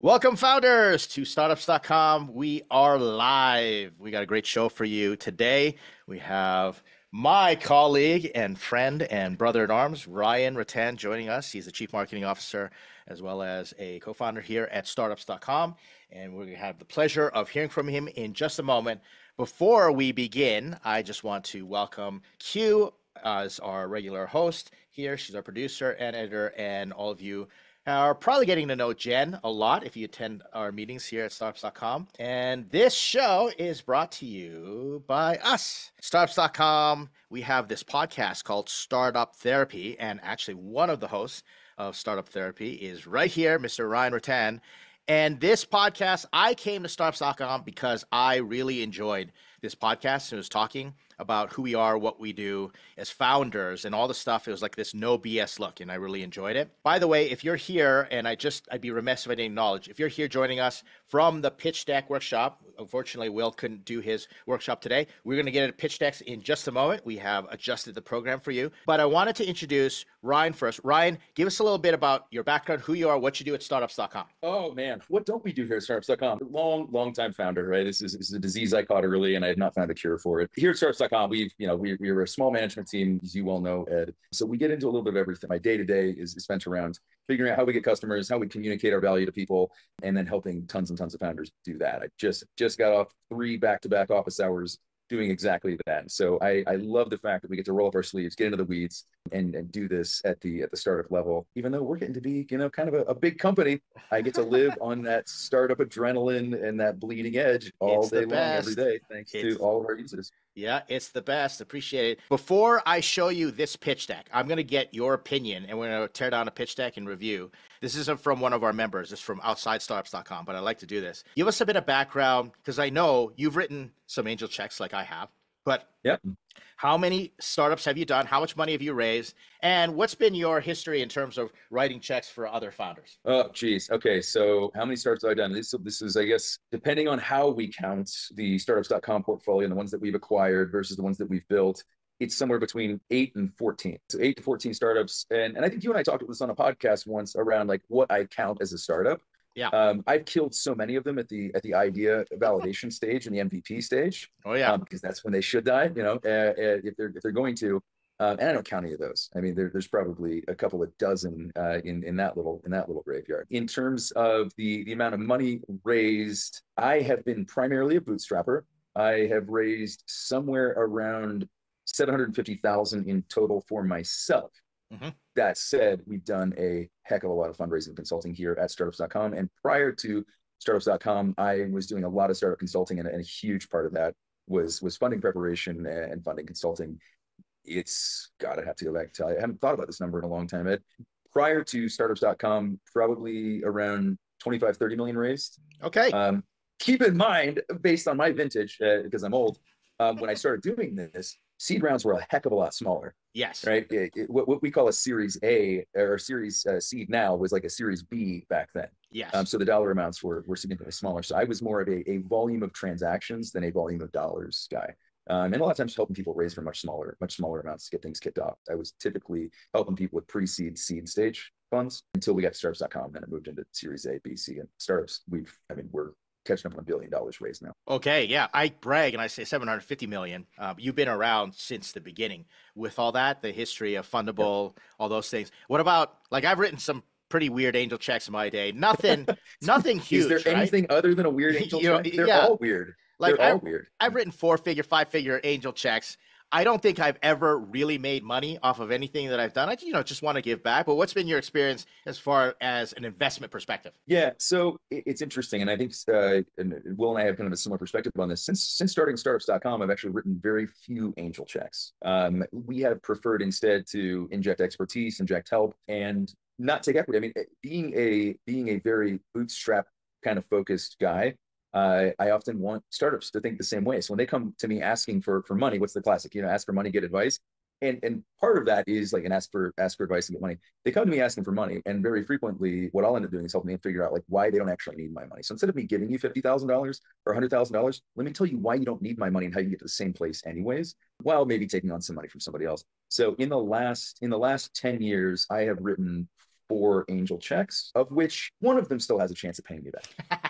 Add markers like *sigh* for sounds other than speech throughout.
Welcome, founders, to startups.com. We are live. We got a great show for you today. We have my colleague and friend and brother in arms, Ryan Rutan, joining us. He's the chief marketing officer as well as a co founder here at startups.com. And we're going to have the pleasure of hearing from him in just a moment. Before we begin, I just want to welcome Q as our regular host here. She's our producer and editor, and all of you are probably getting to know Jen a lot if you attend our meetings here at startups.com. And this show is brought to you by us, startups.com. We have this podcast called Startup Therapy, and actually, one of the hosts of Startup Therapy is right here, Mr. Ryan Rutan. And this podcast, I came to startups.com because I really enjoyed this podcast and was talking about who we are, what we do as founders, and all the stuff. It was like this no BS look, and I really enjoyed it. By the way, if you're here, and I just, I'd be remiss if I didn't acknowledge, if you're here joining us from the pitch deck workshop, unfortunately, Will couldn't do his workshop today. We're going to get into pitch decks in just a moment. We have adjusted the program for you, but I wanted to introduce Ryan first. Ryan, give us a little bit about your background, who you are, what you do at startups.com. Oh man, what don't we do here at startups.com? Long, long time founder, right? This is, this is a disease I caught early and I had not found a cure for it. Here at startups.com, we've, you know, we, we're a small management team, as you well know, Ed. So we get into a little bit of everything. My day to day is spent around figuring out how we get customers, how we communicate our value to people, and then helping tons and tons of founders do that. I just just got off three back to back office hours doing exactly that. So I, I love the fact that we get to roll up our sleeves, get into the weeds, and, and do this at the at the startup level. Even though we're getting to be, you know, kind of a, a big company, I get to live *laughs* on that startup adrenaline and that bleeding edge all It's day long, every day, thanks It's- to all of our users. Yeah, it's the best. Appreciate it. Before I show you this pitch deck, I'm going to get your opinion and we're going to tear down a pitch deck and review. This isn't from one of our members, it's from outsideStartups.com, but I like to do this. Give us a bit of background because I know you've written some angel checks like I have, but Yep. how many startups have you done? How much money have you raised? And what's been your history in terms of writing checks for other founders? Oh, geez. Okay. So how many startups have I done? This, this is, I guess, depending on how we count the startups.com portfolio and the ones that we've acquired versus the ones that we've built, it's somewhere between eight and 14. So eight to 14 startups. And, and I think you and I talked about this on a podcast once around like what I count as a startup. Yeah. Um, I've killed so many of them at the at the idea validation stage and the MVP stage Oh, yeah. um, because that's when they should die. You know, uh, uh, if they're if they're going to, um, and I don't count any of those. I mean, there, there's probably a couple of dozen uh, in in that little in that little graveyard. In terms of the the amount of money raised, I have been primarily a bootstrapper. I have raised somewhere around seven hundred fifty thousand in total for myself. Mhm. That said, we've done a heck of a lot of fundraising consulting here at startups.com. And prior to startups.com, I was doing a lot of startup consulting, and, and a huge part of that was was funding preparation and funding consulting. It's God, I have to go back and tell you. I haven't thought about this number in a long time, Ed. Prior to startups.com, probably around 25, 30 million raised. Okay. Um, keep in mind, based on my vintage, uh, because I'm old, um, when I started doing this, seed rounds were a heck of a lot smaller yes. right? It- it- what, what we call a Series A or Series uh, seed now was like a Series B back then. Yes. Um, so the dollar amounts were were significantly smaller. So I was more of a, a volume of transactions than a volume of dollars guy. Um, and a lot of times helping people raise for much smaller, much smaller amounts to get things kicked off. I was typically helping people with pre-seed, seed stage funds until we got to startups.com. Then it moved into Series A, B, C, and startups. We've, I mean, we're catching up on a billion dollars raised now. Okay, yeah, I brag and I say 750 million. Um, you've been around since the beginning with all that, the history of fundable, all those things. What about like I've written some pretty weird angel checks in my day. Nothing, *laughs* nothing huge. Is there right? anything other than a weird *laughs* angel You know, check? They're yeah. all weird. like They're all weird. I've written four figure, five figure angel checks. I don't think I've ever really made money off of anything that I've done. I, you know, just want to give back. But what's been your experience as far as an investment perspective? Yeah, so it's interesting, and I think uh, and Will and I have kind of a similar perspective on this. Since since starting startups.com, I've actually written very few angel checks. Um, we have preferred instead to inject expertise, inject help, and not take equity. I mean, being a being a very bootstrap kind of focused guy, uh, I often want startups to think the same way. So when they come to me asking for for money, what's the classic? You know, ask for money, get advice. And and part of that is like an ask for ask for advice and get money. They come to me asking for money, and very frequently, what I'll end up doing is helping them figure out like why they don't actually need my money. So instead of me giving you fifty thousand dollars or hundred thousand dollars, let me tell you why you don't need my money and how you get to the same place anyways, while maybe taking on some money from somebody else. So in the last in the last ten years, I have written four angel checks, of which one of them still has a chance of paying me back. *laughs*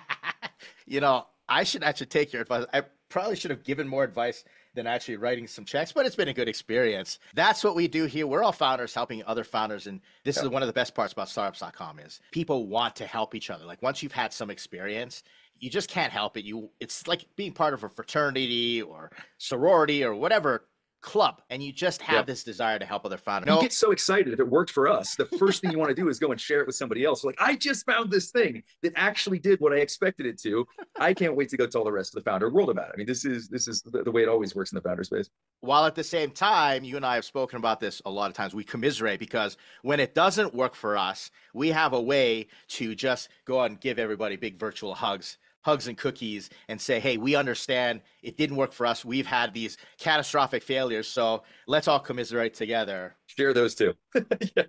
you know, I should actually take your advice. I probably should have given more advice than actually writing some checks, but it's been a good experience. That's what we do here. We're all founders helping other founders. And this is one of the best parts about startups.com is people want to help each other. Like once you've had some experience, you just can't help it. You it's like being part of a fraternity or sorority or whatever club and you just have this desire to help other founders. You get so excited if it worked for us. The first thing you want to do is go and share it with somebody else. Like, I just found this thing that actually did what I expected it to. I can't wait to go tell the rest of the founder world about it. I mean, this is this is the, the way it always works in the founder space. While at the same time, you and I have spoken about this a lot of times. We commiserate because when it doesn't work for us, we have a way to just go out and give everybody big virtual hugs hugs and cookies and say, hey, we understand it didn't work for us. We've had these catastrophic failures. So let's all commiserate together. Share those too. *laughs* yeah.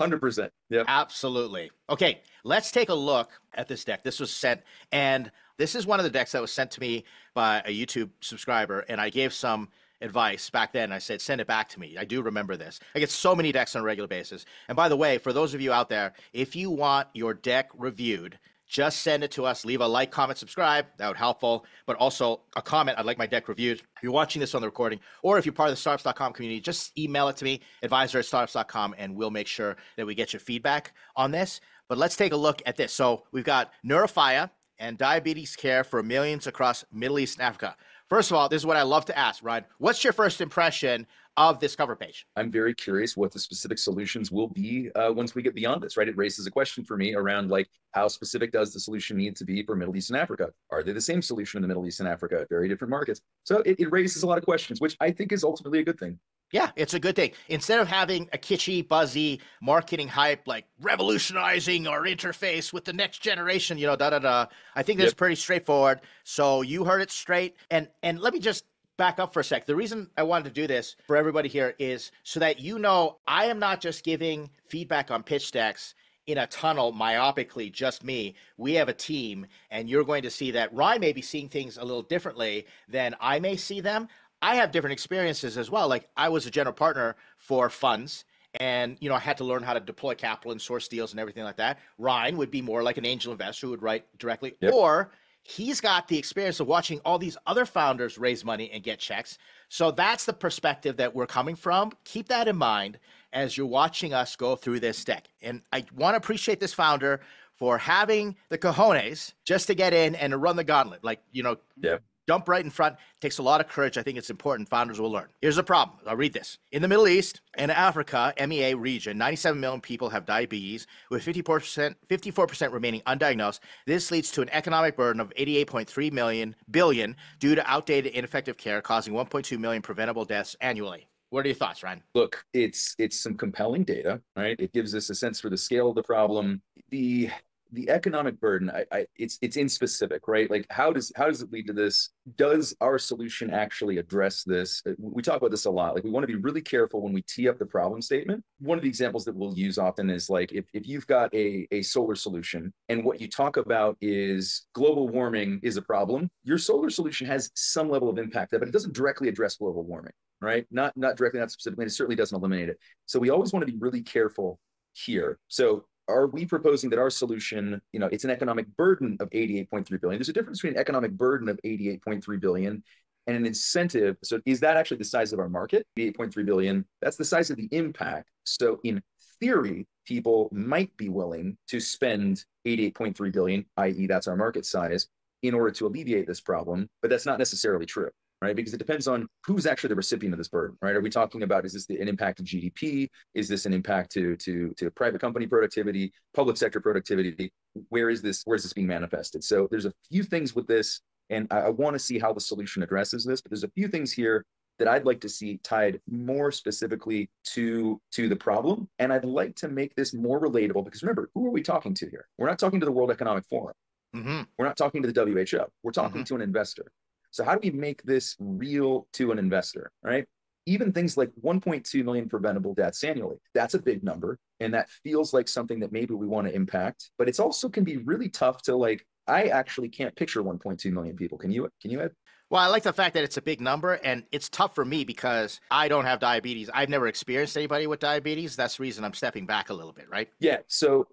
100%. Yeah. Absolutely. Okay, let's take a look at this deck. This was sent, and this is one of the decks that was sent to me by a YouTube subscriber, and I gave some advice back then. I said, send it back to me. I do remember this. I get so many decks on a regular basis. And by the way, for those of you out there, if you want your deck reviewed, just send it to us. Leave a like, comment, subscribe. That would helpful. But also a comment. I'd like my deck reviewed. If you're watching this on the recording, or if you're part of the startups.com community, just email it to me, advisor at startups.com, and we'll make sure that we get your feedback on this. But let's take a look at this. So we've got Neurofire and diabetes care for millions across Middle East and Africa. First of all, this is what I love to ask, Ryan. What's your first impression of this cover page? I'm very curious what the specific solutions will be uh, once we get beyond this, right? It raises a question for me around like how specific does the solution need to be for Middle East and Africa? Are they the same solution in the Middle East and Africa? Very different markets. So it, it raises a lot of questions, which I think is ultimately a good thing. Yeah, it's a good thing. Instead of having a kitschy, buzzy marketing hype like revolutionizing our interface with the next generation, you know, da da da. I think that's yep. pretty straightforward. So you heard it straight. And and let me just back up for a sec. The reason I wanted to do this for everybody here is so that you know I am not just giving feedback on pitch decks in a tunnel myopically, just me. We have a team, and you're going to see that Ryan may be seeing things a little differently than I may see them. I have different experiences as well. Like I was a general partner for funds and you know I had to learn how to deploy capital and source deals and everything like that. Ryan would be more like an angel investor who would write directly, yep. or he's got the experience of watching all these other founders raise money and get checks. So that's the perspective that we're coming from. Keep that in mind as you're watching us go through this deck. And I want to appreciate this founder for having the cojones just to get in and run the gauntlet. Like, you know, yeah jump right in front. Takes a lot of courage. I think it's important. Founders will learn. Here's the problem. I'll read this. In the Middle East and Africa, MEA region, 97 million people have diabetes, with 54%, 54% remaining undiagnosed. This leads to an economic burden of 88.3 million billion due to outdated, ineffective care, causing 1.2 million preventable deaths annually. What are your thoughts, Ryan? Look, it's it's some compelling data, right? It gives us a sense for the scale of the problem. The the economic burden I, I, it's it's in specific right? Like how does how does it lead to this? Does our solution actually address this? Uh, we talk about this a lot. Like we want to be really careful when we tee up the problem statement. One of the examples that we'll use often is like if, if you've got a, a solar solution and what you talk about is global warming is a problem your solar solution has some level of impact but it doesn't directly address global warming right? Not not directly not specifically and it certainly doesn't eliminate it. So we always want to be really careful here. So are we proposing that our solution, you know, it's an economic burden of 88.3 billion? There's a difference between an economic burden of 88.3 billion and an incentive. So is that actually the size of our market? 88.3 billion. That's the size of the impact. So in theory, people might be willing to spend 88.3 billion, i.e., that's our market size, in order to alleviate this problem. But that's not necessarily true right? Because it depends on who's actually the recipient of this burden, right? Are we talking about is this the, an impact to GDP? Is this an impact to to to private company productivity, public sector productivity? Where is this? Where is this being manifested? So there's a few things with this, and I, I want to see how the solution addresses this. But there's a few things here that I'd like to see tied more specifically to to the problem, and I'd like to make this more relatable. Because remember, who are we talking to here? We're not talking to the World Economic Forum. Mm-hmm. We're not talking to the WHO. We're talking mm-hmm. to an investor. So how do we make this real to an investor, right? Even things like 1.2 million preventable deaths annually, that's a big number. And that feels like something that maybe we want to impact, but it's also can be really tough to like, I actually can't picture 1.2 million people. Can you, can you, Ed? Well, I like the fact that it's a big number and it's tough for me because I don't have diabetes. I've never experienced anybody with diabetes. That's the reason I'm stepping back a little bit, right? Yeah. So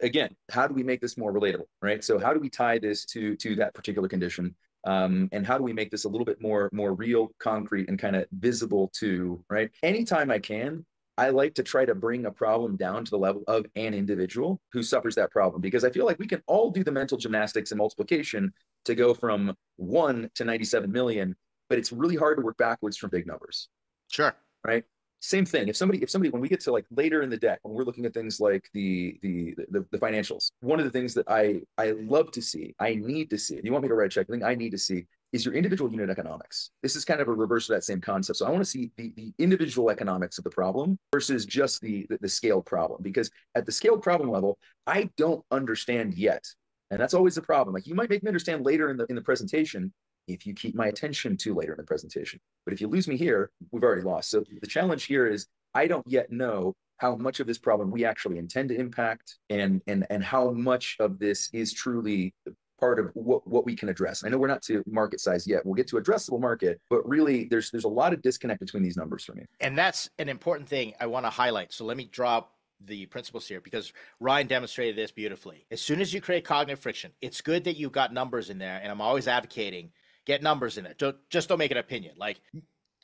again, how do we make this more relatable, right? So how do we tie this to to that particular condition? Um, and how do we make this a little bit more more real, concrete, and kind of visible to right? Anytime I can, I like to try to bring a problem down to the level of an individual who suffers that problem because I feel like we can all do the mental gymnastics and multiplication to go from one to 97 million, but it's really hard to work backwards from big numbers. Sure. Right. Same thing. If somebody, if somebody, when we get to like later in the deck, when we're looking at things like the the the, the financials, one of the things that I I love to see, I need to see. If you want me to write a check, thing I need to see is your individual unit economics. This is kind of a reverse of that same concept. So I want to see the, the individual economics of the problem versus just the, the, the scaled problem. Because at the scaled problem level, I don't understand yet. And that's always the problem. Like you might make me understand later in the in the presentation if you keep my attention to later in the presentation. But if you lose me here, we've already lost. So the challenge here is I don't yet know how much of this problem we actually intend to impact and and and how much of this is truly part of what, what we can address. I know we're not to market size yet. We'll get to addressable market, but really there's there's a lot of disconnect between these numbers for me. And that's an important thing I want to highlight. So let me drop the principles here because Ryan demonstrated this beautifully. As soon as you create cognitive friction, it's good that you've got numbers in there. And I'm always advocating get numbers in it. Don't, just don't make an opinion. Like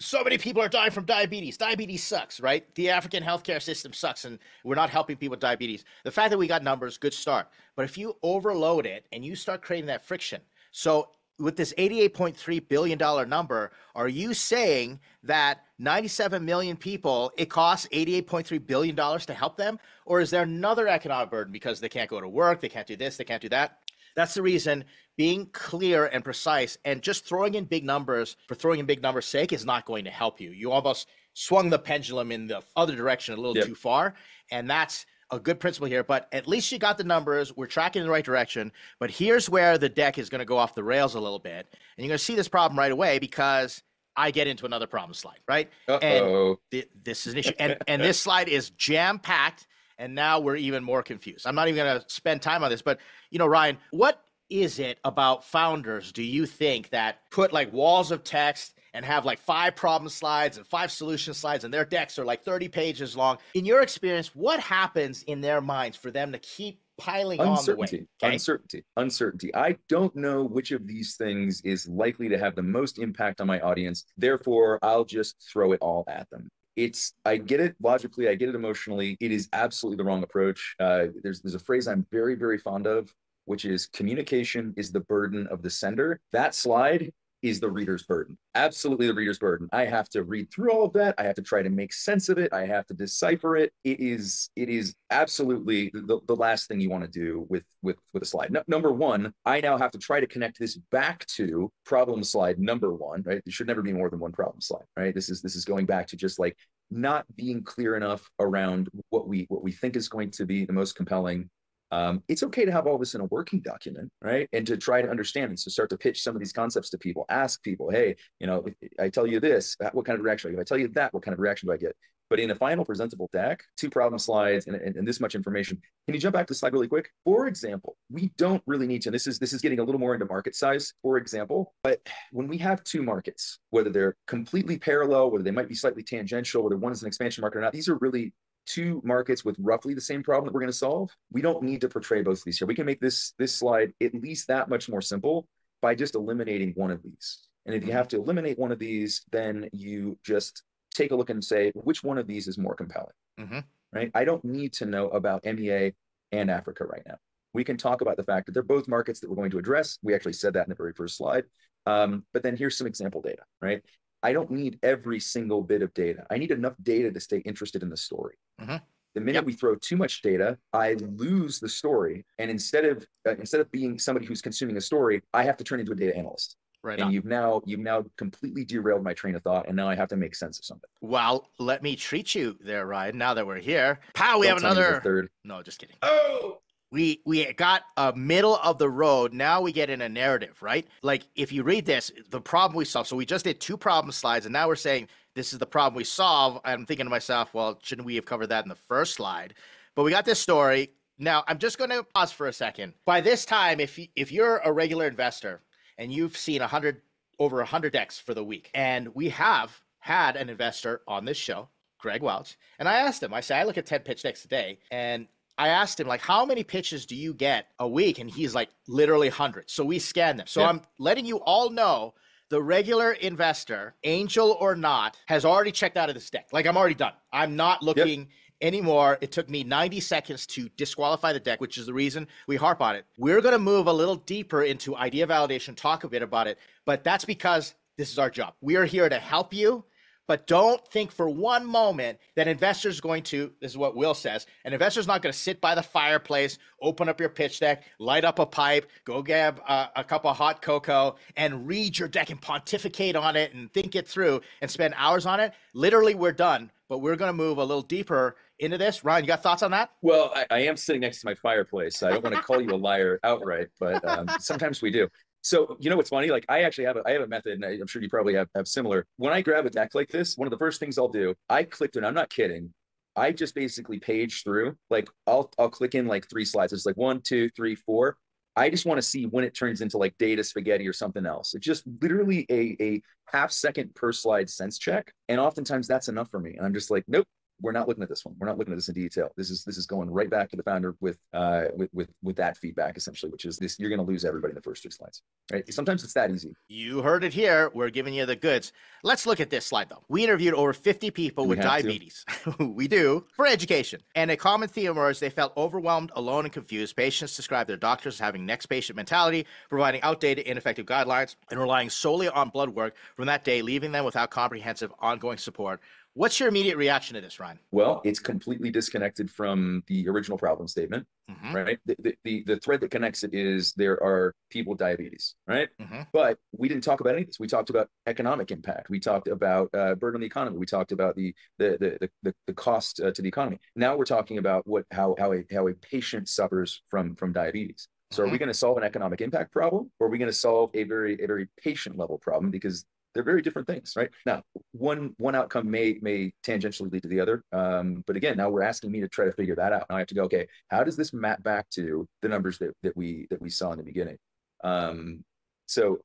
so many people are dying from diabetes. Diabetes sucks, right? The African healthcare system sucks, and we're not helping people with diabetes. The fact that we got numbers, good start. But if you overload it and you start creating that friction, so with this $88.3 billion number, are you saying that 97 million people, it costs $88.3 billion to help them? Or is there another economic burden because they can't go to work, they can't do this, they can't do that? That's the reason being clear and precise and just throwing in big numbers for throwing in big numbers sake is not going to help you. You almost swung the pendulum in the other direction a little yep. too far. And that's a good principle here, but at least you got the numbers. We're tracking in the right direction. But here's where the deck is going to go off the rails a little bit. And you're going to see this problem right away because I get into another problem slide, right? Uh-oh. And th- this is an issue. And, and this slide is jam packed. And now we're even more confused. I'm not even going to spend time on this, but you know, Ryan, what is it about founders do you think that put like walls of text and have like five problem slides and five solution slides and their decks are like 30 pages long? In your experience what happens in their minds for them to keep piling uncertainty. On okay? uncertainty. Uncertainty. I don't know which of these things is likely to have the most impact on my audience. Therefore i'll just throw it all at them it's I get it logically, I get it emotionally. It is absolutely the wrong approach. Uh, there's there's a phrase I'm very very fond of which is communication is the burden of the sender. That slide is the reader's burden. Absolutely the reader's burden. I have to read through all of that. I have to try to make sense of it. I have to decipher it. It is it is absolutely the, the last thing you want to do with with with a slide. No, number one, I now have to try to connect this back to problem slide number one, right? There should never be more than one problem slide, right? This is this is going back to just like not being clear enough around what we what we think is going to be the most compelling um, it's okay to have all this in a working document, right? And to try to understand and to start to pitch some of these concepts to people, ask people, hey, you know, I tell you this, what kind of reaction? If I tell you that, what kind of reaction do I get? But in a final presentable deck, two problem slides and, and, and, this much information. Can you jump back to the slide really quick? For example, we don't really need to, this is this is getting a little more into market size, for example, but when we have two markets, whether they're completely parallel, whether they might be slightly tangential, whether one is an expansion market or not, these are really two markets with roughly the same problem that we're going to solve, we don't need to portray both of these here. We can make this this slide at least that much more simple by just eliminating one of these. And if you have to eliminate one of these, then you just take a look and say which one of these is more compelling. Mm-hmm. Right? I don't need to know about MEA and Africa right now. We can talk about the fact that they're both markets that we're going to address. We actually said that in the very first slide. Um, but then here's some example data, right? I don't need every single bit of data. I need enough data to stay interested in the story. Mm-hmm. The minute yep. we throw too much data, I lose the story, and instead of uh, instead of being somebody who's consuming a story, I have to turn into a data analyst. Right. And on. you've now you've now completely derailed my train of thought, and now I have to make sense of something. Well, let me treat you there, Ryan. Now that we're here, pow, we Don't have another third. No, just kidding. Oh, we we got a middle of the road now we get in a narrative right like if you read this the problem we solve so we just did two problem slides and now we're saying this is the problem we solve i'm thinking to myself well shouldn't we have covered that in the first slide but we got this story now i'm just going to pause for a second by this time if you, if you're a regular investor and you've seen 100 over 100 decks for the week. And we have had an investor on this show, Greg Welch. And I asked him, I said, I look at 10 pitch decks a day. And I asked him, like, how many pitches do you get a week? And he's like, literally hundreds. So we scan them. So Yeah. I'm letting you all know the regular investor, angel or not, has already checked out of this deck. Like, I'm already done. I'm not looking anymore. It took me 90 seconds to disqualify the deck, which is the reason we harp on it. We're going to move a little deeper into idea validation, talk a bit about it, but that's because this is our job. We are here to help you. But don't think for one moment that investors are going to, this is what Will says, an investor's not going to sit by the fireplace, open up your pitch deck, light up a pipe, go grab a, a cup of hot cocoa and read your deck and pontificate on it and think it through and spend hours on it. Literally, we're done, but we're going to move a little deeper into this. Ryan, you got thoughts on that? Well, I, I am sitting next to my fireplace. I don't want to call you a liar outright, but um, sometimes we do. So you know what's funny? Like I actually have a I have a method, and I, I'm sure you probably have, have similar. When I grab a deck like this, one of the first things I'll do, I click through. And I'm not kidding. I just basically page through. Like I'll I'll click in like three slides. It's like one, two, three, four. I just want to see when it turns into like data spaghetti or something else. It's just literally a a half second per slide sense check, and oftentimes that's enough for me. And I'm just like, nope, we're not looking at this one. We're not looking at this in detail. This is this is going right back to the founder with uh with with with that feedback essentially, which is this you're going to lose everybody in the first three slides. Right? Sometimes it's that easy. You heard it here. We're giving you the goods. Let's look at this slide though. We interviewed over 50 people we with diabetes. *laughs* we do for education. And a common theme emerged they felt overwhelmed, alone, and confused. Patients described their doctors as having next patient mentality, providing outdated, ineffective guidelines, and relying solely on blood work from that day, leaving them without comprehensive ongoing support. What's your immediate reaction to this, Ryan? Well, it's completely disconnected from the original problem statement, Mhm. right? The, the, the, the thread that connects it is there are people with diabetes, right? Mhm. But we didn't talk about any of this. We talked about economic impact. We talked about uh, burden on the economy. We talked about the the the the, the, the cost uh, to the economy. Now we're talking about what how how a how a patient suffers from from diabetes. So are we going to solve an economic impact problem, or are we going to solve a very a very patient level problem? Because they're very different things, right? Now, one one outcome may may tangentially lead to the other, um, but again, now we're asking me to try to figure that out. Now I have to go, okay, how does this map back to the numbers that that we that we saw in the beginning? Um, so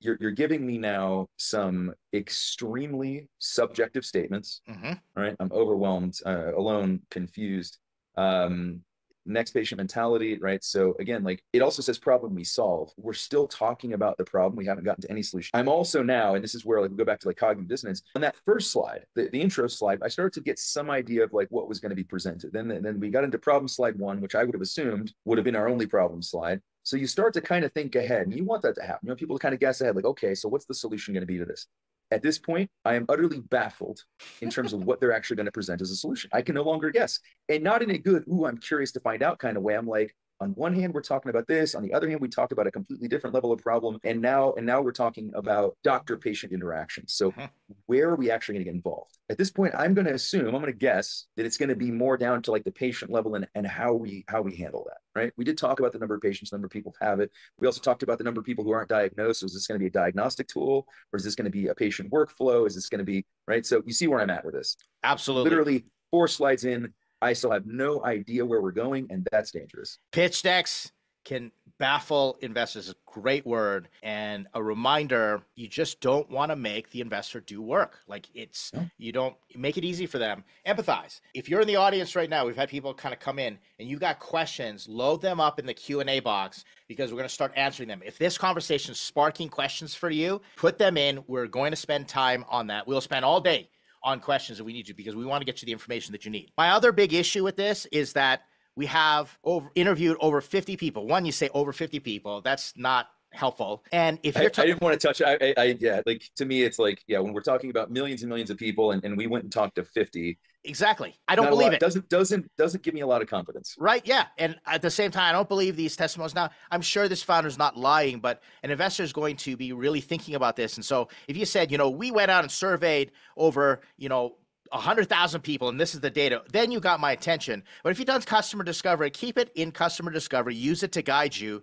you're you're giving me now some extremely subjective statements. Mhm. All right, I'm overwhelmed, uh, alone, confused. Um, next patient mentality, right? So again, like it also says problem we solve. We're still talking about the problem. We haven't gotten to any solution. I'm also now, and this is where like we go back to like cognitive dissonance. On that first slide, the, the intro slide, I started to get some idea of like what was going to be presented. Then then we got into problem slide one, which I would have assumed would have been our only problem slide. So you start to kind of think ahead, and you want that to happen. You want people to kind of guess ahead, like, okay, so what's the solution going to be to this? At this point, I am utterly baffled in terms of what they're actually going to present as a solution. I can no longer guess. And not in a good, ooh, I'm curious to find out kind of way. I'm like, on one hand, we're talking about this. On the other hand, we talked about a completely different level of problem. And now, and now we're talking about doctor-patient interactions. So Mhm. where are we actually going to get involved? At this point, I'm going to assume, I'm going to guess that it's going to be more down to like the patient level and, and how we how we handle that, right? We did talk about the number of patients, number of people have it. We also talked about the number of people who aren't diagnosed. So is this going to be a diagnostic tool or is this going to be a patient workflow? Is this going to be right? So you see where I'm at with this. Absolutely. Literally four slides in, I still have no idea where we're going, and that's dangerous. pitch decks can baffle investors is a great word and a reminder you just don't want to make the investor do work. Like it's No. you don't make it easy for them. Empathize. If you're in the audience right now we've had people kind of come in and you got questions load them up in the q&a box because we're going to start answering them. If this conversation is sparking questions for you put them in. We're going to spend time on that. We'll spend all day on questions if we need to because we want to get you the information that you need my other big issue with this is that we have over interviewed over 50 people. One, you say over 50 people. That's not helpful. And if I, you're I talking, didn't want to touch. I, I, I, yeah, like to me, it's like, yeah, when we're talking about millions and millions of people, and, and we went and talked to fifty. Exactly, I don't not believe it. Doesn't doesn't doesn't give me a lot of confidence. Right? Yeah. And at the same time, I don't believe these testimonies. Now, I'm sure this founder's not lying, but an investor is going to be really thinking about this. And so if you said, you know, we went out and surveyed over, you know, 100,000 people and this is the data, then you got my attention. But if you've done customer discovery, keep it in customer discovery, use it to guide you,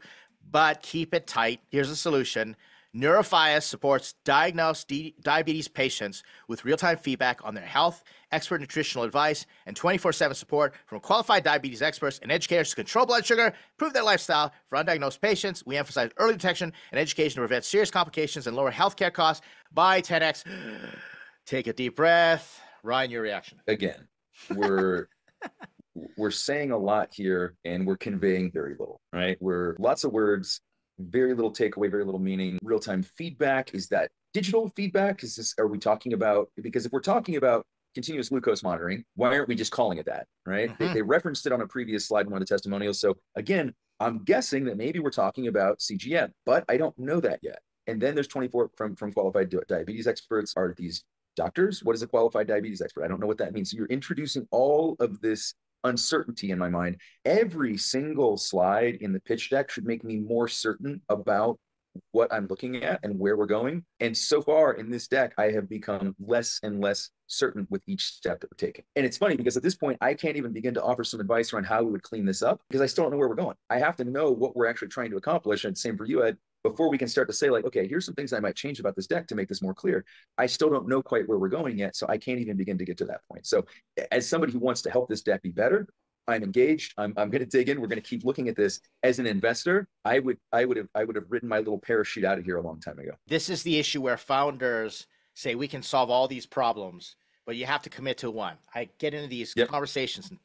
but keep it tight. Here's the solution Neurofyas supports diagnosed di- diabetes patients with real time feedback on their health, expert nutritional advice, and 24 7 support from qualified diabetes experts and educators to control blood sugar, improve their lifestyle. For undiagnosed patients, we emphasize early detection and education to prevent serious complications and lower healthcare costs by 10x. *gasps* Take a deep breath. Ryan, your reaction. Again, we're *laughs* we're saying a lot here and we're conveying very little, right? We're lots of words, very little takeaway, very little meaning. Real-time feedback, is that digital feedback? Is this are we talking about because if we're talking about continuous glucose monitoring, why aren't we just calling it that? Right. Mm-hmm. They, they referenced it on a previous slide in one of the testimonials. So again, I'm guessing that maybe we're talking about CGM, but I don't know that yet. And then there's 24 from from qualified diabetes experts. Are these doctors? What is a qualified diabetes expert? I don't know what that means. So you're introducing all of this uncertainty in my mind. Every single slide in the pitch deck should make me more certain about what I'm looking at and where we're going. And so far in this deck, I have become less and less certain with each step that we're taking. And it's funny because at this point, I can't even begin to offer some advice around how we would clean this up because I still don't know where we're going. I have to know what we're actually trying to accomplish. And same for you, Ed, before we can start to say, like, okay, here's some things I might change about this deck to make this more clear. I still don't know quite where we're going yet. So I can't even begin to get to that point. So as somebody who wants to help this deck be better, I'm engaged. I'm, I'm going to dig in. We're going to keep looking at this. As an investor, I would I would have I would have written my little parachute out of here a long time ago. This is the issue where founders say we can solve all these problems, but you have to commit to one. I get into these Yep. conversations and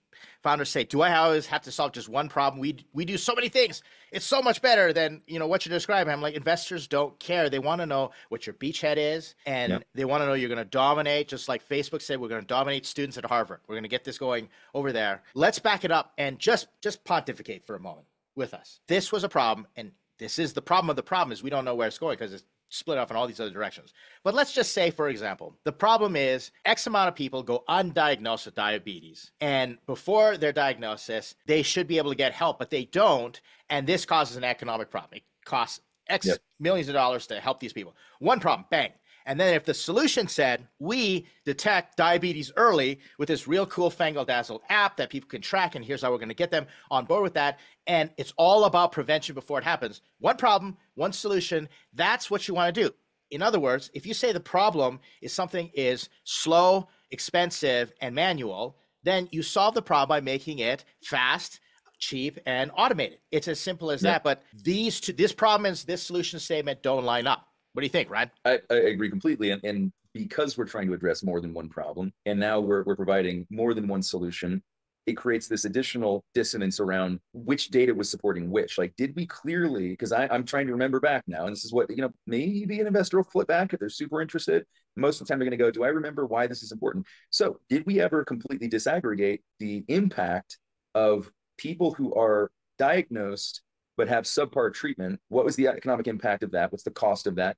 founders say, "Do I always have to solve just one problem? We we do so many things. It's so much better than you know what you're describing." I'm like, investors don't care. They want to know what your beachhead is, and Yep. they want to know you're going to dominate, just like Facebook said, we're going to dominate students at Harvard. We're going to get this going over there. Let's back it up and just just pontificate for a moment with us. This was a problem, and this is the problem of the problem is we don't know where it's going because it's split off in all these other directions. But let's just say, for example, the problem is X amount of people go undiagnosed with diabetes. And before their diagnosis, they should be able to get help, but they don't. And this causes an economic problem. It costs X Yep. millions of dollars to help these people. One problem, bang. And then if the solution said, we detect diabetes early with this real cool Fangle Dazzle app that people can track, and here's how we're going to get them on board with that. And it's all about prevention before it happens. One problem, one solution. That's what you want to do. In other words, if you say the problem is something is slow, expensive, and manual, then you solve the problem by making it fast, cheap, and automated. It's as simple as Yeah. that. But these two, this problem is this solution statement don't line up. What do you think, Ryan? I, I agree completely. And, and because we're trying to address more than one problem, and now we're, we're providing more than one solution, it creates this additional dissonance around which data was supporting which. Like, did we clearly, because I'm trying to remember back now, and this is what, you know, maybe an investor will flip back if they're super interested. Most of the time, they're going to go, do I remember why this is important? So, did we ever completely disaggregate the impact of people who are diagnosed but have subpar treatment? What was the economic impact of that? What's the cost of that?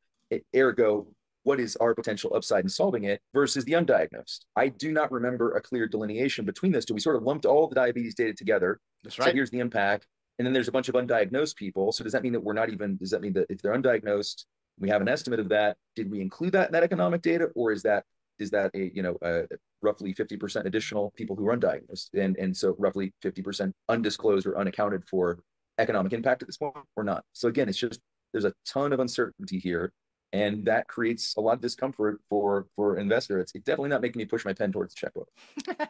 Ergo what is our potential upside in solving it versus the undiagnosed i do not remember a clear delineation between those two we sort of lumped all the diabetes data together That's right. so here's the impact and then there's a bunch of undiagnosed people so does that mean that we're not even does that mean that if they're undiagnosed we have an estimate of that did we include that in that economic data or is that is that a you know uh, roughly 50% additional people who are undiagnosed and and so roughly 50% undisclosed or unaccounted for economic impact at this point or not so again it's just there's a ton of uncertainty here and that creates a lot of discomfort for for investor it's, it's definitely not making me push my pen towards the checkbook *laughs*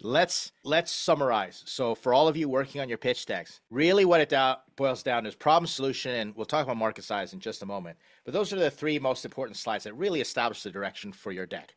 let's let's summarize. So for all of you working on your pitch decks, really what it do- boils down is problem solution, and we'll talk about market size in just a moment. But those are the three most important slides that really establish the direction for your deck.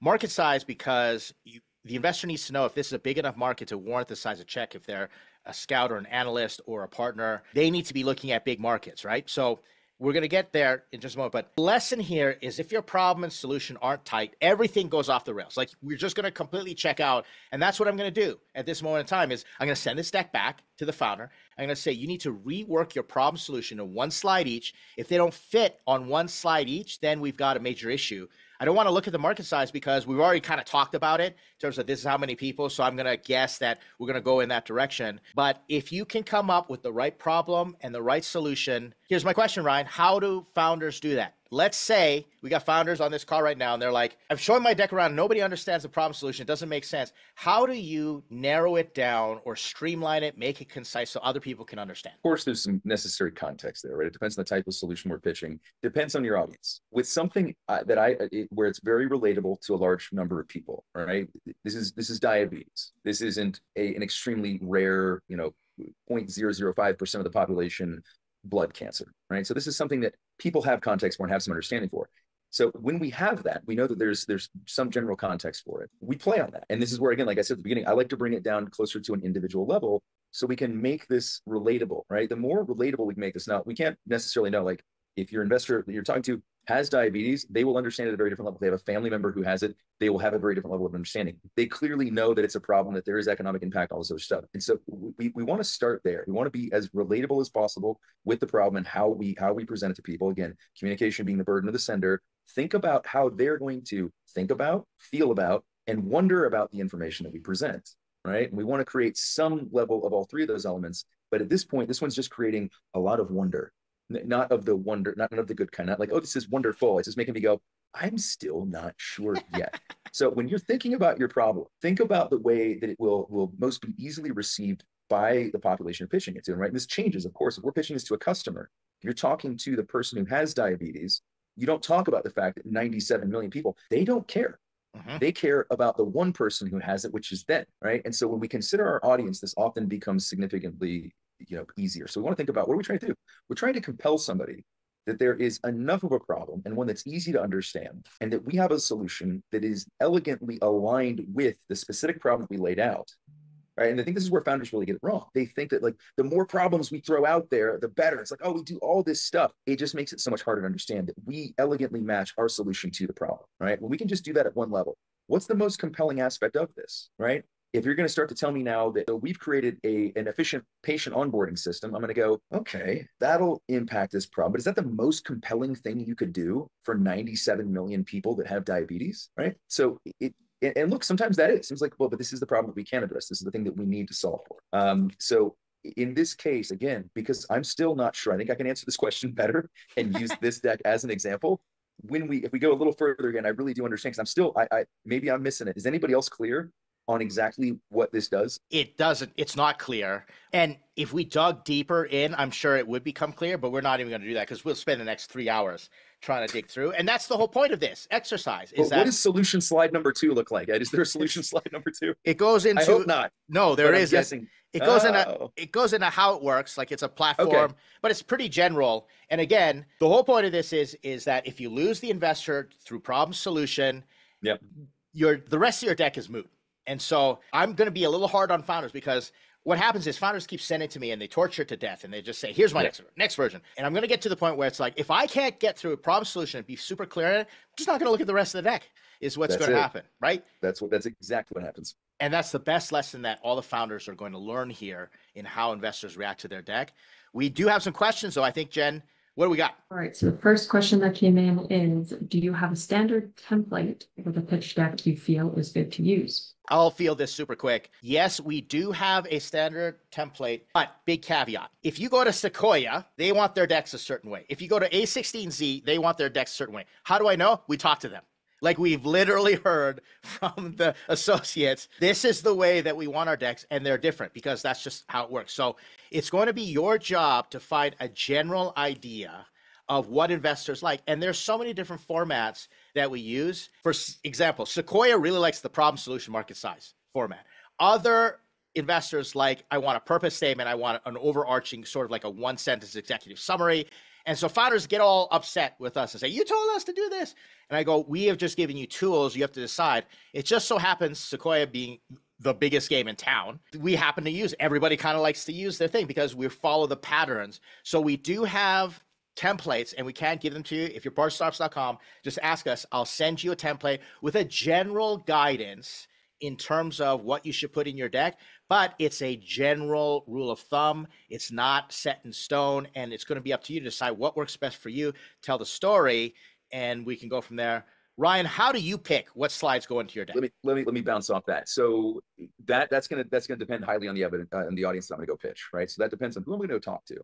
Market size because you, the investor needs to know if this is a big enough market to warrant the size of check. If they're a scout or an analyst or a partner, they need to be looking at big markets, right? So we're going to get there in just a moment. But the lesson here is if your problem and solution aren't tight, everything goes off the rails. Like we're just going to completely check out. And that's what I'm going to do at this moment in time is I'm going to send this deck back to the founder. I'm going to say, you need to rework your problem solution in one slide each. If they don't fit on one slide each, then we've got a major issue. I don't want to look at the market size because we've already kind of talked about it in terms of this is how many people. So I'm going to guess that we're going to go in that direction. But if you can come up with the right problem and the right solution, here's my question, Ryan. How do founders do that? Let's say we got founders on this call right now and they're like, I'm showing my deck around. Nobody understands the problem solution. It doesn't make sense. How do you narrow it down or streamline it, make it concise so other people can understand? Of course, there's some necessary context there, right? It depends on the type of solution we're pitching. Depends on your audience. With something uh, that I, it, where it's very relatable to a large number of people, right? This is this is diabetes. This isn't a, an extremely rare, you know, 0.005% of the population blood cancer, right? So this is something that people have context for and have some understanding for. So when we have that, we know that there's there's some general context for it. We play on that. And this is where again, like I said at the beginning, I like to bring it down closer to an individual level so we can make this relatable, right? The more relatable we can make this now, we can't necessarily know like if your investor that you're talking to has diabetes, they will understand at a very different level. If they have a family member who has it, they will have a very different level of understanding. They clearly know that it's a problem, that there is economic impact, all this other stuff. And so we, we want to start there. We want to be as relatable as possible with the problem and how we how we present it to people. Again, communication being the burden of the sender. Think about how they're going to think about, feel about, and wonder about the information that we present. Right. And we want to create some level of all three of those elements. But at this point, this one's just creating a lot of wonder not of the wonder, not of the good kind, not like, oh, this is wonderful. It's just making me go, I'm still not sure yet. *laughs* so when you're thinking about your problem, think about the way that it will will most be easily received by the population you're pitching it to. And right, and this changes, of course. If we're pitching this to a customer, if you're talking to the person who has diabetes, you don't talk about the fact that 97 million people, they don't care. Mm-hmm. They care about the one person who has it, which is them, right? And so when we consider our audience, this often becomes significantly you know easier. So we want to think about what are we trying to do? We're trying to compel somebody that there is enough of a problem and one that's easy to understand, and that we have a solution that is elegantly aligned with the specific problem we laid out. Right. And I think this is where founders really get it wrong. They think that like the more problems we throw out there, the better. It's like, oh, we do all this stuff. It just makes it so much harder to understand that we elegantly match our solution to the problem. Right. Well, we can just do that at one level. What's the most compelling aspect of this? Right if you're going to start to tell me now that we've created a an efficient patient onboarding system, I'm going to go, okay, that'll impact this problem. But is that the most compelling thing you could do for 97 million people that have diabetes? Right. So it and look, sometimes that is. It seems like, well, but this is the problem that we can't address. This is the thing that we need to solve for. Um, so in this case, again, because I'm still not sure, I think I can answer this question *laughs* better and use this deck as an example. When we, if we go a little further again, I really do understand because I'm still, I, I, maybe I'm missing it. Is anybody else clear on exactly what this does? It doesn't. It's not clear. And if we dug deeper in, I'm sure it would become clear, but we're not even going to do that because we'll spend the next three hours trying to dig through. And that's the whole point of this exercise. Is that, what does solution slide number two look like? Is there a solution *laughs* slide number two? It goes into. I hope not. No, there is. Guessing. It goes oh. into it goes into how it works, like it's a platform, okay. but it's pretty general. And again, the whole point of this is is that if you lose the investor through problem solution, yep. your the rest of your deck is moot. And so I'm going to be a little hard on founders because what happens is founders keep sending to me and they torture it to death and they just say, here's my yeah. next, next version. And I'm going to get to the point where it's like, if I can't get through a problem solution and be super clear in it, I'm just not going to look at the rest of the deck is what's going to happen. Right. That's what, that's exactly what happens. And that's the best lesson that all the founders are going to learn here in how investors react to their deck. We do have some questions though. I think Jen, what do we got? All right, so the first question that came in is, do you have a standard template for the pitch deck you feel is good to use? I'll feel this super quick. Yes, we do have a standard template, but big caveat. If you go to Sequoia, they want their decks a certain way. If you go to A16Z, they want their decks a certain way. How do I know? We talk to them. Like we've literally heard *laughs* from the associates, this is the way that we want our decks, and they're different because that's just how it works. So it's going to be your job to find a general idea of what investors like. And there's so many different formats that we use. For example, Sequoia really likes the problem solution market size format. Other investors like, I want a purpose statement, I want an overarching sort of like a one sentence executive summary. And so founders get all upset with us and say, You told us to do this. And I go, We have just given you tools. You have to decide. It just so happens, Sequoia being the biggest game in town, we happen to use. Everybody kind of likes to use their thing because we follow the patterns. So we do have templates and we can't give them to you. If you're startups.com, just ask us. I'll send you a template with a general guidance in terms of what you should put in your deck, but it's a general rule of thumb. It's not set in stone, and it's going to be up to you to decide what works best for you, tell the story, and we can go from there. Ryan, how do you pick what slides go into your deck? Let me let me let me bounce off that. So that that's gonna that's gonna depend highly on the evidence uh, and the audience that I'm gonna go pitch, right? So that depends on who I'm gonna go talk to.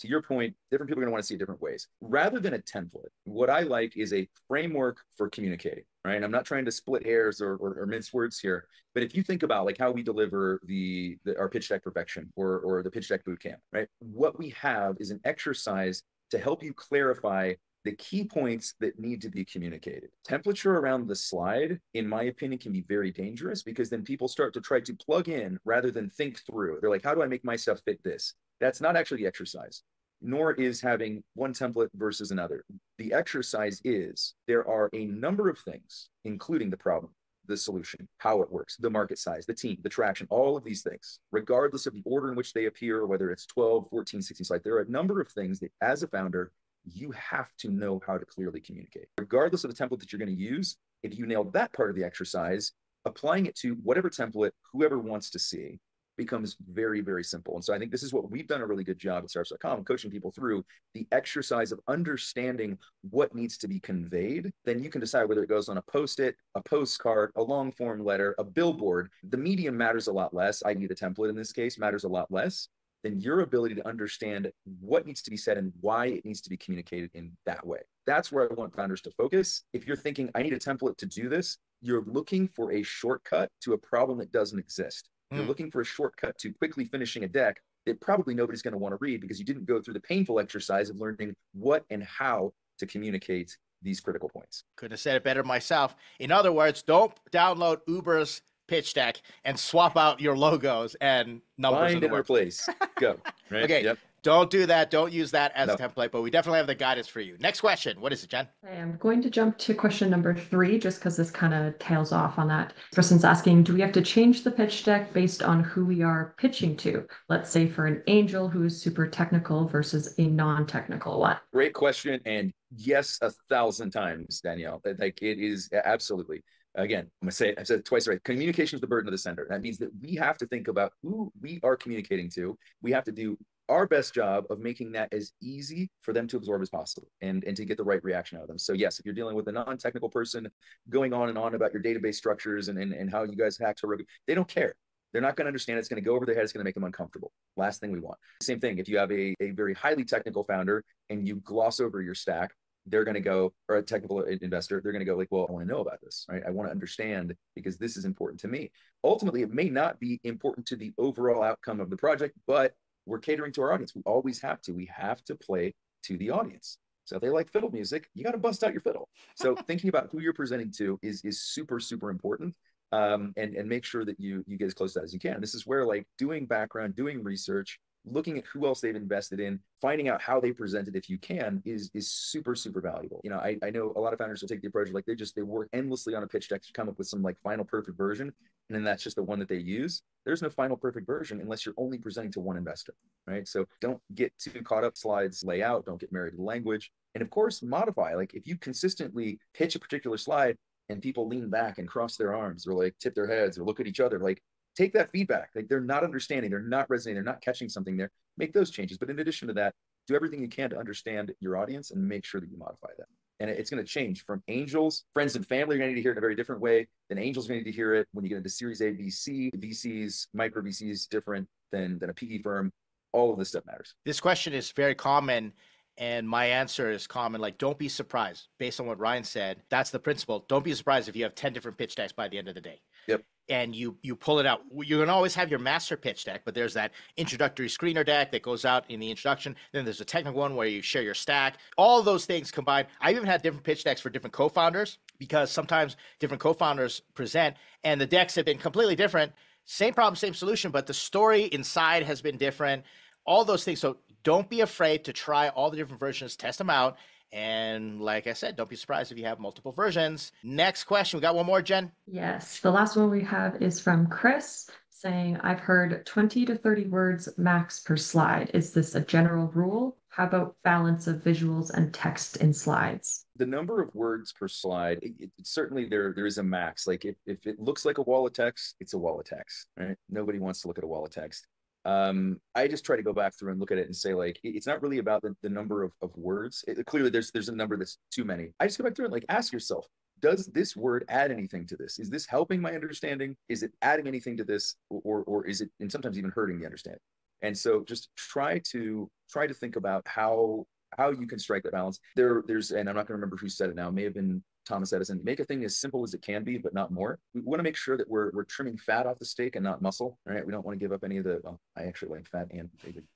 To your point, different people are going to want to see it different ways. Rather than a template, what I like is a framework for communicating, right? And I'm not trying to split hairs or, or, or mince words here, but if you think about like how we deliver the, the our pitch deck perfection or, or the pitch deck boot camp, right? What we have is an exercise to help you clarify the key points that need to be communicated. Temperature around the slide, in my opinion, can be very dangerous because then people start to try to plug in rather than think through. They're like, how do I make my stuff fit this? That's not actually the exercise, nor is having one template versus another. The exercise is there are a number of things, including the problem, the solution, how it works, the market size, the team, the traction, all of these things, regardless of the order in which they appear, whether it's 12, 14, 16 slides, there are a number of things that as a founder, you have to know how to clearly communicate. Regardless of the template that you're going to use, if you nail that part of the exercise, applying it to whatever template whoever wants to see becomes very, very simple. And so I think this is what we've done a really good job at startups.com, coaching people through the exercise of understanding what needs to be conveyed. Then you can decide whether it goes on a post-it, a postcard, a long form letter, a billboard. The medium matters a lot less, i.e. the template in this case matters a lot less than your ability to understand what needs to be said and why it needs to be communicated in that way. That's where I want founders to focus. If you're thinking, I need a template to do this, you're looking for a shortcut to a problem that doesn't exist. Mm. You're looking for a shortcut to quickly finishing a deck that probably nobody's going to want to read because you didn't go through the painful exercise of learning what and how to communicate these critical points. Couldn't have said it better myself. In other words, don't download Uber's pitch deck and swap out your logos and numbers. Find and replace. Go. Right? *laughs* okay. Yep. Don't do that. Don't use that as no. a template, but we definitely have the guidance for you. Next question. What is it, Jen? I am going to jump to question number three, just because this kind of tails off on that. Person's asking, do we have to change the pitch deck based on who we are pitching to? Let's say for an angel who is super technical versus a non-technical one. Great question. And yes, a thousand times, Danielle. Like it is absolutely again, I'm gonna say it, I've said it twice already. Communication is the burden of the sender. That means that we have to think about who we are communicating to. We have to do our best job of making that as easy for them to absorb as possible and, and to get the right reaction out of them. So yes, if you're dealing with a non-technical person going on and on about your database structures and, and, and how you guys hack Heroku, they don't care. They're not going to understand. It's going to go over their head. It's going to make them uncomfortable. Last thing we want. Same thing. If you have a, a very highly technical founder and you gloss over your stack, they're going to go, or a technical investor, they're going to go like, well, I want to know about this, right? I want to understand because this is important to me. Ultimately, it may not be important to the overall outcome of the project, but we're catering to our audience. We always have to. We have to play to the audience. So if they like fiddle music, you got to bust out your fiddle. So *laughs* thinking about who you're presenting to is is super super important. Um, and and make sure that you you get as close to that as you can. This is where like doing background, doing research, looking at who else they've invested in, finding out how they present it if you can is is super, super valuable. You know, I, I know a lot of founders will take the approach like they just they work endlessly on a pitch deck to come up with some like final perfect version. And then that's just the one that they use. There's no final perfect version unless you're only presenting to one investor, right? So don't get too caught up slides layout, don't get married to language. And of course, modify. Like if you consistently pitch a particular slide and people lean back and cross their arms or like tip their heads or look at each other, like take that feedback. Like they're not understanding, they're not resonating, they're not catching something there. Make those changes. But in addition to that, do everything you can to understand your audience and make sure that you modify that. And it's going to change from angels, friends and family are going to need to hear it in a very different way than angels are going to need to hear it when you get into Series A, VC, VCs, micro VCs, different than than a PE firm. All of this stuff matters. This question is very common and my answer is common like, don't be surprised based on what Ryan said. That's the principle. Don't be surprised if you have 10 different pitch decks by the end of the day. Yep and you you pull it out. You're gonna always have your master pitch deck, but there's that introductory screener deck that goes out in the introduction. Then there's a technical one where you share your stack. All those things combined. I've even had different pitch decks for different co-founders because sometimes different co-founders present, and the decks have been completely different. Same problem, same solution, but the story inside has been different. All those things. So don't be afraid to try all the different versions, test them out, and like I said, don't be surprised if you have multiple versions. Next question. We got one more, Jen? Yes. The last one we have is from Chris saying, I've heard 20 to 30 words max per slide. Is this a general rule? How about balance of visuals and text in slides? The number of words per slide, it, it, certainly there there is a max. Like if, if it looks like a wall of text, it's a wall of text, right? Nobody wants to look at a wall of text um, I just try to go back through and look at it and say like it's not really about the, the number of, of words. It, clearly, there's there's a number that's too many. I just go back through and like ask yourself, does this word add anything to this? Is this helping my understanding? Is it adding anything to this, or or is it and sometimes even hurting the understanding? And so just try to try to think about how how you can strike that balance. There, there's, and I'm not going to remember who said it now. It may have been Thomas Edison. Make a thing as simple as it can be, but not more. We want to make sure that we're we're trimming fat off the steak and not muscle. Right? We don't want to give up any of the. Well, I actually like fat and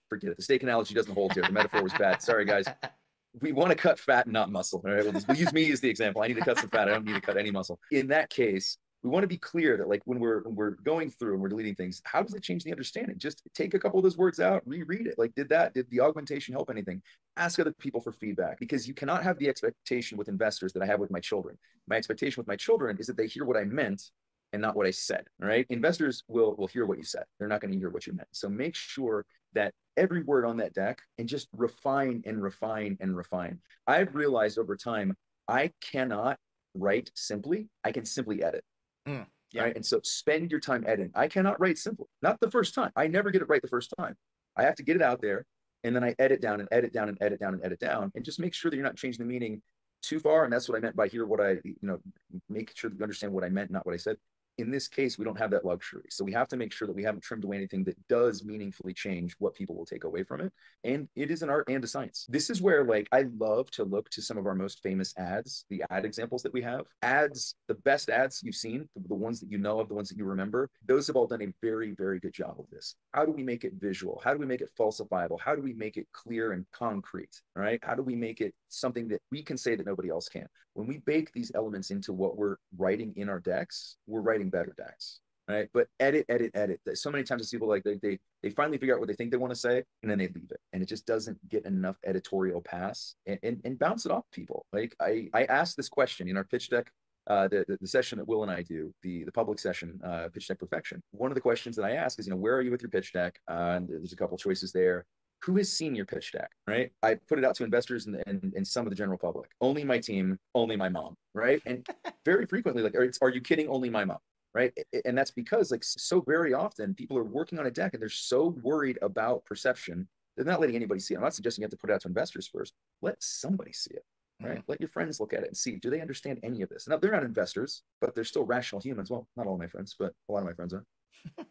forget it. The steak analogy doesn't hold here. The metaphor was bad. Sorry, guys. *laughs* We want to cut fat and not muscle. All right. We'll, just, we'll use me as the example. I need to cut some fat. I don't need to cut any muscle. In that case, we want to be clear that like when we're when we're going through and we're deleting things how does it change the understanding? Just take a couple of those words out reread it. Like did that did the augmentation help anything? Ask other people for feedback because you cannot have the expectation with investors that i have with my children. My expectation with my children is that they hear what i meant and not what i said right? Investors will will hear what you said. They're not going to hear what you meant. So make sure that every word on that deck and just refine and refine and refine. I've realized over time i cannot write simply. I can simply edit Mm, yeah. Right. And so spend your time editing. I cannot write simple, not the first time. I never get it right the first time. I have to get it out there and then I edit down and edit down and edit down and edit down and just make sure that you're not changing the meaning too far. And that's what I meant by here, what I, you know, make sure that you understand what I meant, not what I said in this case, we don't have that luxury. So we have to make sure that we haven't trimmed away anything that does meaningfully change what people will take away from it. And it is an art and a science. This is where, like, I love to look to some of our most famous ads, the ad examples that we have. Ads, the best ads you've seen, the, the ones that you know of, the ones that you remember, those have all done a very, very good job of this. How do we make it visual? How do we make it falsifiable? How do we make it clear and concrete? Right? How do we make it something that we can say that nobody else can? When we bake these elements into what we're writing in our decks, we're writing better decks. Right. But edit, edit, edit. So many times it's people like they, they they finally figure out what they think they want to say and then they leave it. And it just doesn't get enough editorial pass and, and, and bounce it off people. Like I I asked this question in our pitch deck uh, the, the, the session that Will and I do, the the public session, uh, pitch deck perfection. One of the questions that I ask is, you know, where are you with your pitch deck? Uh, and there's a couple choices there. Who has seen your pitch deck? Right. I put it out to investors and, and, and some of the general public. Only my team. Only my mom. Right. And very frequently, like, are, are you kidding? Only my mom right? And that's because like so very often people are working on a deck and they're so worried about perception they're not letting anybody see it. I'm not suggesting you have to put it out to investors first. Let somebody see it right? Mm-hmm. let your friends look at it and see do they understand any of this? Now they're not investors but they're still rational humans. Well not all my friends but a lot of my friends are. *laughs*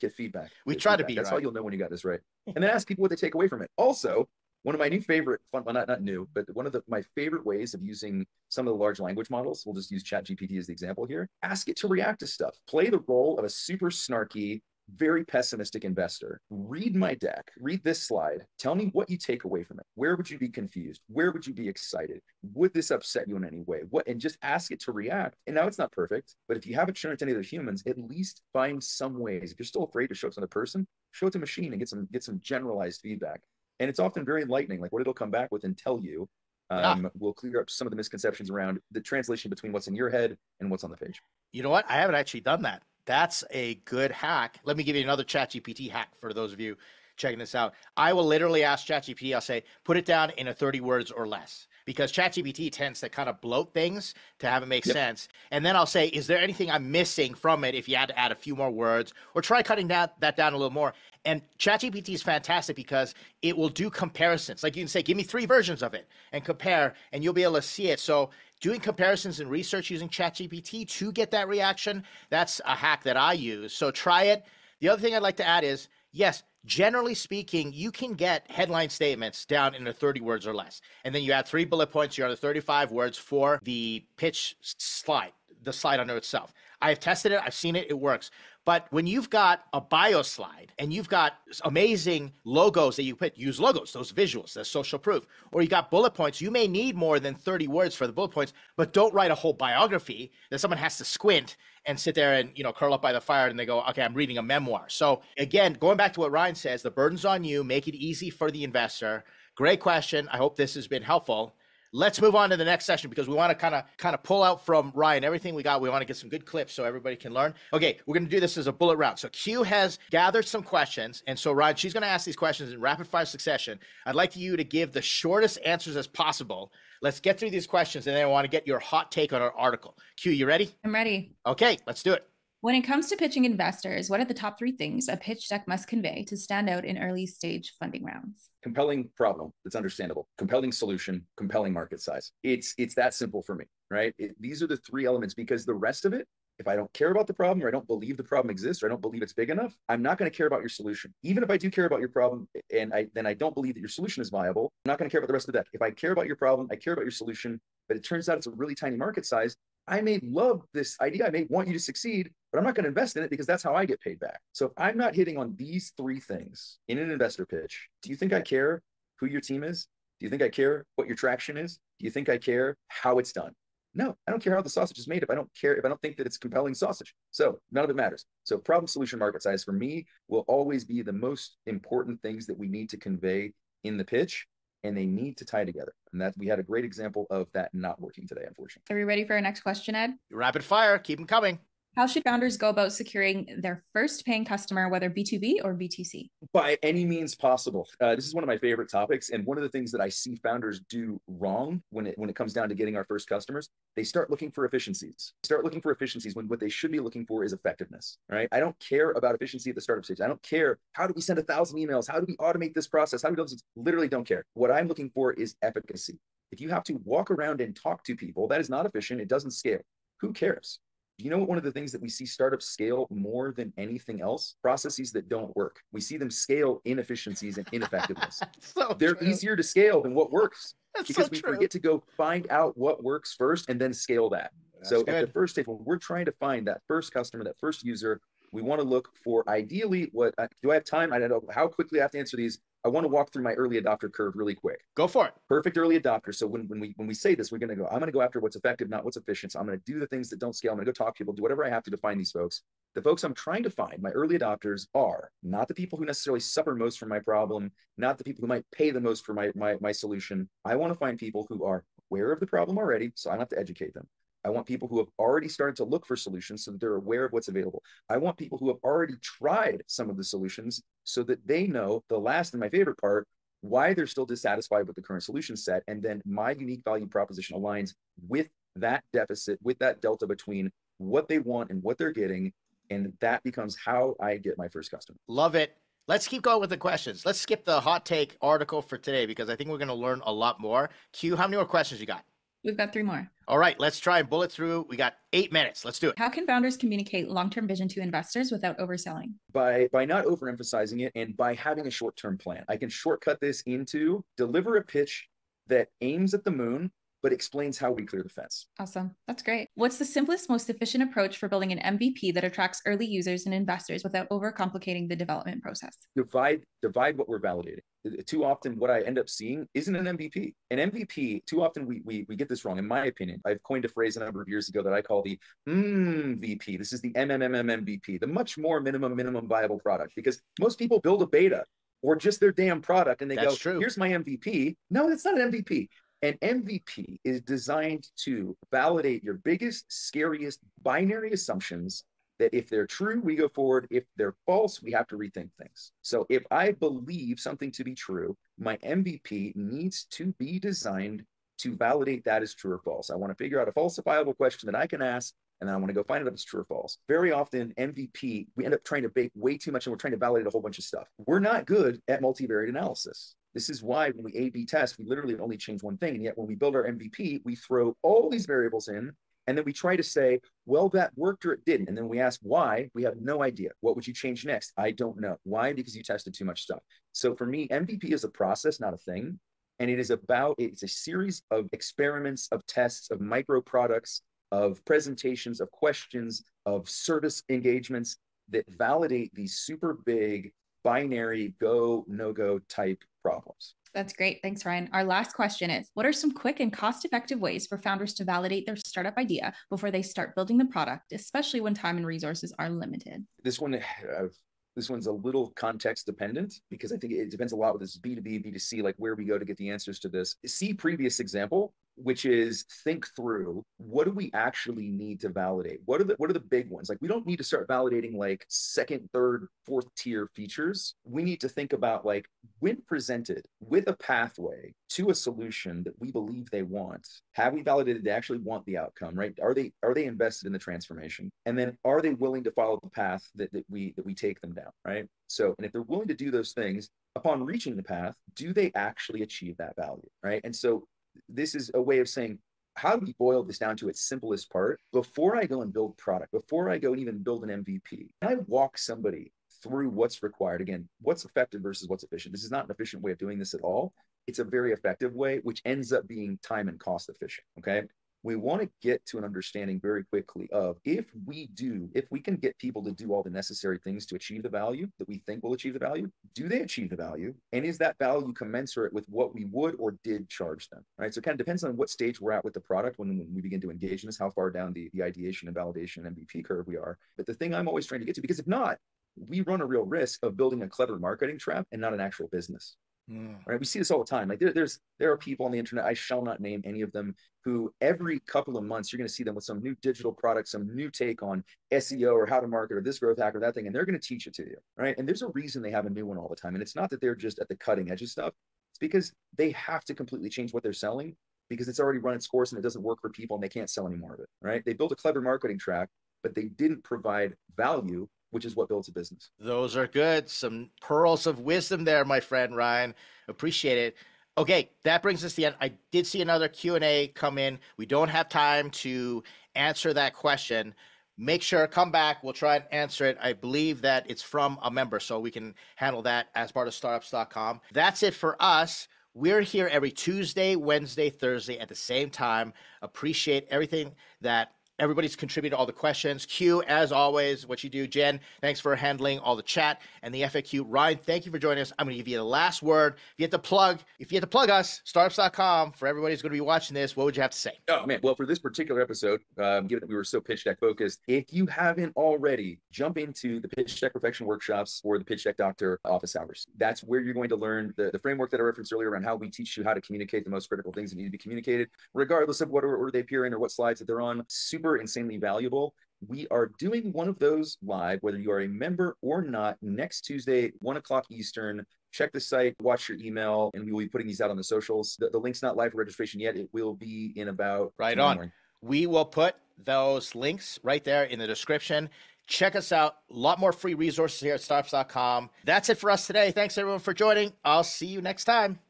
Get feedback. We get try feedback. to be that's right. how you'll know when you got this right. *laughs* And then ask people what they take away from it. Also one of my new favorite fun well not, not new but one of the my favorite ways of using some of the large language models we'll just use chat gpt as the example here ask it to react to stuff. Play the role of a super snarky very pessimistic investor. Read my deck. Read this slide. Tell me what you take away from it. Where would you be confused? Where would you be excited? Would this upset you in any way? What and just ask it to react. And now it's not perfect but if you haven't shown it to any other humans at least find some ways. If you're still afraid to show it to another person show it to a machine and get some get some generalized feedback and it's often very enlightening. Like what it'll come back with and tell you um, yeah. will clear up some of the misconceptions around the translation between what's in your head and what's on the page. You know what? I haven't actually done that. That's a good hack. Let me give you another ChatGPT hack for those of you checking this out. I will literally ask ChatGPT, I'll say, put it down in a 30 words or less because ChatGPT tends to kind of bloat things to have it make yep. sense. And then I'll say, is there anything I'm missing from it if you had to add a few more words or try cutting that, that down a little more? And ChatGPT is fantastic because it will do comparisons. Like you can say, give me three versions of it and compare, and you'll be able to see it. So doing comparisons and research using ChatGPT to get that reaction, that's a hack that I use. So try it. The other thing I'd like to add is, yes, generally speaking, you can get headline statements down into 30 words or less. And then you add three bullet points, you're the 35 words for the pitch slide, the slide under itself. I have tested it, I've seen it, it works. But when you've got a bio slide and you've got amazing logos that you put, use logos, those visuals, that's social proof, or you got bullet points, you may need more than 30 words for the bullet points, but don't write a whole biography that someone has to squint and sit there and you know curl up by the fire and they go okay i'm reading a memoir so again going back to what ryan says the burden's on you make it easy for the investor great question i hope this has been helpful let's move on to the next session because we want to kind of kind of pull out from Ryan everything we got. We want to get some good clips so everybody can learn. Okay, we're going to do this as a bullet round. So Q has gathered some questions, and so Ryan, she's going to ask these questions in rapid fire succession. I'd like you to give the shortest answers as possible. Let's get through these questions, and then I want to get your hot take on our article. Q, you ready? I'm ready. Okay, let's do it. When it comes to pitching investors, what are the top three things a pitch deck must convey to stand out in early stage funding rounds? Compelling problem that's understandable, compelling solution, compelling market size. It's it's that simple for me, right? It, these are the three elements because the rest of it If I don't care about the problem or I don't believe the problem exists or I don't believe it's big enough, I'm not going to care about your solution. Even if I do care about your problem and I then I don't believe that your solution is viable, I'm not going to care about the rest of the deck. If I care about your problem, I care about your solution, but it turns out it's a really tiny market size, I may love this idea. I may want you to succeed, but I'm not going to invest in it because that's how I get paid back. So if I'm not hitting on these three things in an investor pitch, do you think I care who your team is? Do you think I care what your traction is? Do you think I care how it's done? No, I don't care how the sausage is made if I don't care, if I don't think that it's compelling sausage. So none of it matters. So problem solution market size for me will always be the most important things that we need to convey in the pitch and they need to tie together. And that we had a great example of that not working today, unfortunately. Are we ready for our next question, Ed? Rapid fire, keep them coming. How should founders go about securing their first paying customer, whether B2B or B2C? By any means possible. Uh, this is one of my favorite topics, and one of the things that I see founders do wrong when it when it comes down to getting our first customers, they start looking for efficiencies. Start looking for efficiencies when what they should be looking for is effectiveness. Right? I don't care about efficiency at the startup stage. I don't care how do we send a thousand emails? How do we automate this process? How do we do? Literally, don't care. What I'm looking for is efficacy. If you have to walk around and talk to people, that is not efficient. It doesn't scale. Who cares? You know what one of the things that we see startups scale more than anything else? Processes that don't work. We see them scale inefficiencies and ineffectiveness. *laughs* so They're true. easier to scale than what works *laughs* That's because so we true. forget to go find out what works first and then scale that. That's so at the first stage, when we're trying to find that first customer, that first user, we want to look for ideally what uh, do I have time? I don't know how quickly I have to answer these. I want to walk through my early adopter curve really quick Go for it. perfect early adopter. So when, when we when we say this, we're going to go. I'm going to go after what's effective, not what's efficient. So I'm going to do the things that don't scale. I'm going to go talk to people, do whatever I have to to find these folks. The folks I'm trying to find, my early adopters, are not the people who necessarily suffer most from my problem, not the people who might pay the most for my my, my solution. I want to find people who are aware of the problem already, so I don't have to educate them. I want people who have already started to look for solutions so that they're aware of what's available. I want people who have already tried some of the solutions so that they know the last and my favorite part why they're still dissatisfied with the current solution set. And then my unique value proposition aligns with that deficit, with that delta between what they want and what they're getting. And that becomes how I get my first customer. Love it. Let's keep going with the questions. Let's skip the hot take article for today because I think we're going to learn a lot more. Q, how many more questions you got? We've got three more. All right, let's try and bullet through. We got eight minutes. Let's do it. How can founders communicate long term vision to investors without overselling? by by not overemphasizing it and by having a short-term plan. I can shortcut this into deliver a pitch that aims at the moon but explains how we clear the fence. Awesome. That's great. What's the simplest, most efficient approach for building an MVP that attracts early users and investors without overcomplicating the development process? Divide divide what we're validating. Too often what I end up seeing isn't an MVP. An MVP, too often we we, we get this wrong in my opinion. I've coined a phrase a number of years ago that I call the hmm, MVP. This is the MMMM MVP, the much more minimum minimum viable product because most people build a beta or just their damn product and they That's go, true. here's my MVP. No, that's not an MVP. An MVP is designed to validate your biggest, scariest binary assumptions that if they're true, we go forward. If they're false, we have to rethink things. So if I believe something to be true, my MVP needs to be designed to validate that as true or false. I want to figure out a falsifiable question that I can ask, and then I want to go find out if it's true or false. Very often, MVP, we end up trying to bake way too much and we're trying to validate a whole bunch of stuff. We're not good at multivariate analysis. This is why when we A B test, we literally only change one thing. And yet when we build our MVP, we throw all these variables in and then we try to say, well, that worked or it didn't. And then we ask why. We have no idea. What would you change next? I don't know. Why? Because you tested too much stuff. So for me, MVP is a process, not a thing. And it is about, it's a series of experiments, of tests, of micro products, of presentations, of questions, of service engagements that validate these super big binary go, no go type problems. That's great. Thanks, Ryan. Our last question is What are some quick and cost effective ways for founders to validate their startup idea before they start building the product, especially when time and resources are limited? This one, uh, this one's a little context dependent because I think it depends a lot with this B2B, B2C, like where we go to get the answers to this. See previous example, which is think through what do we actually need to validate? What are the what are the big ones? Like we don't need to start validating like second, third, fourth tier features. We need to think about like when presented with a pathway to a solution that we believe they want, have we validated they actually want the outcome, right? Are they are they invested in the transformation? And then are they willing to follow the path that, that we that we take them down, right? So, and if they're willing to do those things, upon reaching the path, do they actually achieve that value, right? And so this is a way of saying how do we boil this down to its simplest part? Before I go and build product, before I go and even build an MVP, I walk somebody through what's required. Again, what's effective versus what's efficient. This is not an efficient way of doing this at all. It's a very effective way, which ends up being time and cost efficient. Okay we want to get to an understanding very quickly of if we do, if we can get people to do all the necessary things to achieve the value that we think will achieve the value, do they achieve the value? And is that value commensurate with what we would or did charge them? Right. So it kind of depends on what stage we're at with the product when, when we begin to engage in this, how far down the, the ideation and validation MVP curve we are. But the thing I'm always trying to get to, because if not, we run a real risk of building a clever marketing trap and not an actual business. Mm. Right. We see this all the time. Like there, there's there are people on the internet, I shall not name any of them, who every couple of months you're going to see them with some new digital product, some new take on SEO or how to market or this growth hack or that thing, and they're going to teach it to you. Right. And there's a reason they have a new one all the time. And it's not that they're just at the cutting edge of stuff. It's because they have to completely change what they're selling because it's already run its course and it doesn't work for people and they can't sell any more of it. Right. They built a clever marketing track, but they didn't provide value which is what builds a business. Those are good. Some pearls of wisdom there, my friend Ryan. Appreciate it. Okay, that brings us to the end. I did see another Q&A come in. We don't have time to answer that question. Make sure come back. We'll try and answer it. I believe that it's from a member, so we can handle that as part of startups.com. That's it for us. We're here every Tuesday, Wednesday, Thursday at the same time. Appreciate everything that Everybody's contributed all the questions. Q, as always, what you do. Jen, thanks for handling all the chat and the FAQ. Ryan, thank you for joining us. I'm going to give you the last word. If you have to plug, if you have to plug us, startups.com for everybody who's going to be watching this, what would you have to say? Oh man, well for this particular episode, um, given that we were so pitch deck focused, if you haven't already, jump into the pitch deck perfection workshops or the pitch deck doctor office hours. That's where you're going to learn the, the framework that I referenced earlier around how we teach you how to communicate the most critical things that need to be communicated, regardless of what order they appear in or what slides that they're on. Super super insanely valuable. We are doing one of those live, whether you are a member or not, next Tuesday, one o'clock Eastern. Check the site, watch your email, and we will be putting these out on the socials. The, the link's not live for registration yet. It will be in about right on. Morning. We will put those links right there in the description. Check us out. A lot more free resources here at startups.com. That's it for us today. Thanks everyone for joining. I'll see you next time.